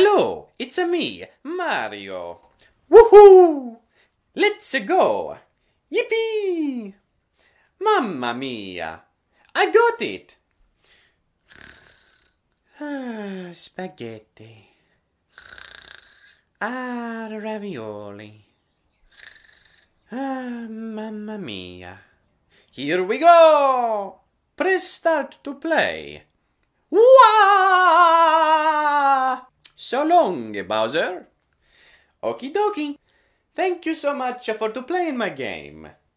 Hello, it's a me, Mario. Woohoo! Let's go! Yippee! Mamma mia! I got it! Ah, spaghetti. Ah, ravioli. Ah, mamma mia. Here we go! Press start to play. Wah! So long, Bowser. Okie dokie. Thank you so much for to playing my game.